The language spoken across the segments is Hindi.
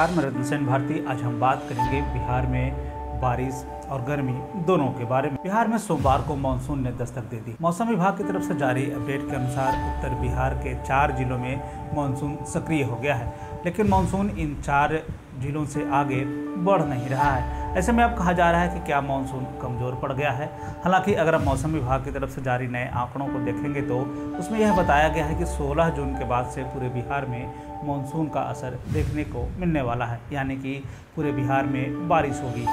नमस्कार, मैं रतन सेन भारती। आज हम बात करेंगे बिहार में बारिश और गर्मी दोनों के बारे में। बिहार में सोमवार को मानसून ने दस्तक दे दी। मौसम विभाग की तरफ़ से जारी अपडेट के अनुसार उत्तर बिहार के चार जिलों में मानसून सक्रिय हो गया है, लेकिन मानसून इन चार जिलों से आगे बढ़ नहीं रहा है। ऐसे में अब कहा जा रहा है कि क्या मानसून कमज़ोर पड़ गया है? हालाँकि अगर हम मौसम विभाग की तरफ़ से जारी नए आंकड़ों को देखेंगे तो उसमें यह बताया गया है कि 16 जून के बाद से पूरे बिहार में मानसून का असर देखने को मिलने वाला है, यानी कि पूरे बिहार में बारिश होगी।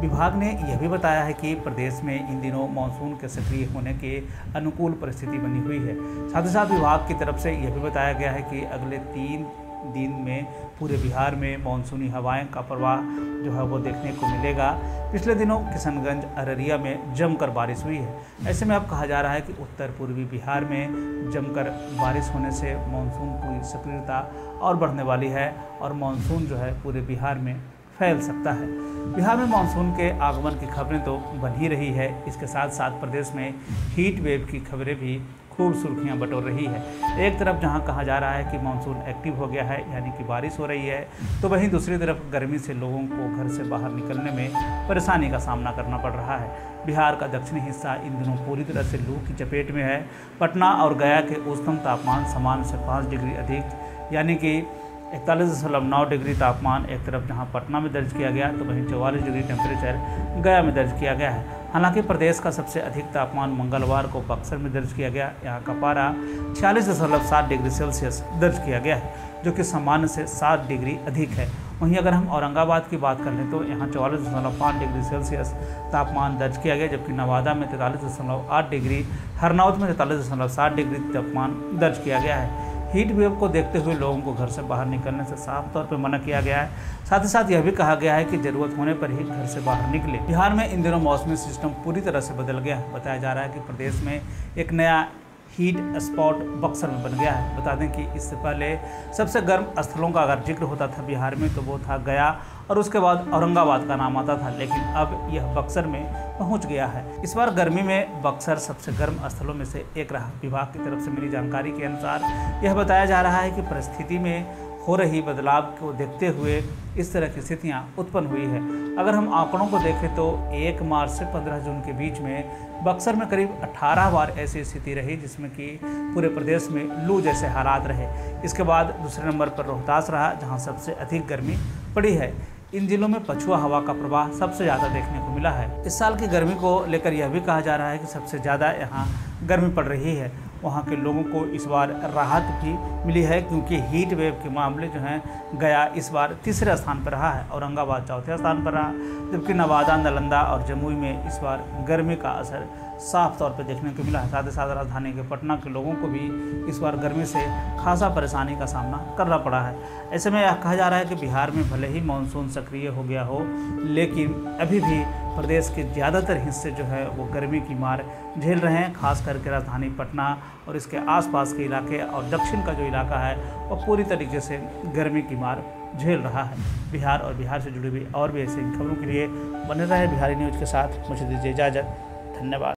विभाग ने यह भी बताया है कि प्रदेश में इन दिनों मानसून के सक्रिय होने के अनुकूल परिस्थिति बनी हुई है। साथ ही साथ विभाग की तरफ़ से यह भी बताया गया है कि अगले तीन दिन में, पूरे बिहार में मानसूनी हवाएँ का प्रवाह जो है वो देखने को मिलेगा। पिछले दिनों किशनगंज, अररिया में जमकर बारिश हुई है। ऐसे में अब कहा जा रहा है कि उत्तर पूर्वी बिहार में जमकर बारिश होने से मानसून की सक्रियता और बढ़ने वाली है और मानसून जो है पूरे बिहार में फैल सकता है। बिहार में मानसून के आगमन की खबरें तो बन ही रही है। इसके साथ साथ प्रदेश में हीट वेव की खबरें भी खूब सुर्खियाँ बटोर रही है। एक तरफ़ जहाँ कहा जा रहा है कि मानसून एक्टिव हो गया है, यानी कि बारिश हो रही है तो वहीं दूसरी तरफ़ गर्मी से लोगों को घर से बाहर निकलने में परेशानी का सामना करना पड़ रहा है। बिहार का दक्षिणी हिस्सा इन दिनों पूरी तरह से लू की चपेट में है। पटना और गया के उच्चतम तापमान सामान्य से पाँच डिग्री अधिक, यानी कि इकतालीस दशमलव नौ डिग्री तापमान एक तरफ़ जहाँ पटना में दर्ज किया गया तो वहीं चौवालीस डिग्री टेम्परेचर गया में दर्ज किया गया है। हालाँकि प्रदेश का सबसे अधिक तापमान मंगलवार को बक्सर में दर्ज किया गया, यहाँ का पारा छियालीस दशमलव सात डिग्री सेल्सियस दर्ज किया गया है, जो कि सामान्य से सात डिग्री अधिक है। वहीं अगर हम औरंगाबाद की बात कर लें तो यहाँ चौवालीस दशमलव पाँच डिग्री सेल्सियस तापमान दर्ज किया गया, जबकि नवादा में तैंतालीस दशमलव आठ डिग्री, हरनौत में तैंतालीस दशमलव सात डिग्री तापमान दर्ज किया गया है। हीट वेव को देखते हुए लोगों को घर से बाहर निकलने से साफ़ तौर पर मना किया गया है। साथ ही साथ यह भी कहा गया है कि ज़रूरत होने पर ही घर से बाहर निकले। बिहार में इन दिनों मौसमी सिस्टम पूरी तरह से बदल गया है। बताया जा रहा है कि प्रदेश में एक नया हीट स्पॉट बक्सर में बन गया है। बता दें कि इससे पहले सबसे गर्म स्थलों का अगर ज़िक्र होता था बिहार में तो वो था गया और उसके बाद औरंगाबाद का नाम आता था, लेकिन अब यह बक्सर में पहुँच गया है। इस बार गर्मी में बक्सर सबसे गर्म स्थलों में से एक रहा। विभाग की तरफ़ से मिली जानकारी के अनुसार यह बताया जा रहा है कि परिस्थिति में हो रही बदलाव को देखते हुए इस तरह की स्थितियाँ उत्पन्न हुई है। अगर हम आंकड़ों को देखें तो एक मार्च से 15 जून के बीच में बक्सर में करीब 18 बार ऐसी स्थिति रही जिसमें कि पूरे प्रदेश में लू जैसे हालात रहे। इसके बाद दूसरे नंबर पर रोहतास रहा, जहाँ सबसे अधिक गर्मी पड़ी है। इन जिलों में पछुआ हवा का प्रवाह सबसे ज़्यादा देखने को मिला है। इस साल की गर्मी को लेकर यह भी कहा जा रहा है कि सबसे ज़्यादा यहाँ गर्मी पड़ रही है। वहाँ के लोगों को इस बार राहत भी मिली है, क्योंकि हीट वेव के मामले जो हैं, गया इस बार तीसरे स्थान पर रहा है, औरंगाबाद चौथे स्थान पर रहा, जबकि नवादा, नालंदा और जमुई में इस बार गर्मी का असर साफ़ तौर पर देखने को मिला है। साथ ही साथ राजधानी के पटना के लोगों को भी इस बार गर्मी से खासा परेशानी का सामना करना पड़ा है। ऐसे में यह कहा जा रहा है कि बिहार में भले ही मानसून सक्रिय हो गया हो, लेकिन अभी भी प्रदेश के ज़्यादातर हिस्से जो है वो गर्मी की मार झेल रहे हैं, खास करके राजधानी पटना और इसके आसपास के इलाके और दक्षिण का जो इलाका है, वो पूरी तरीके से गर्मी की मार झेल रहा है। बिहार और बिहार से जुड़ी हुई और भी ऐसी खबरों के लिए बने रहे बिहारी न्यूज़ के साथ। मुझे दीजिए इजाज़त। धन्यवाद।